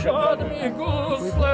Aşad mi gusta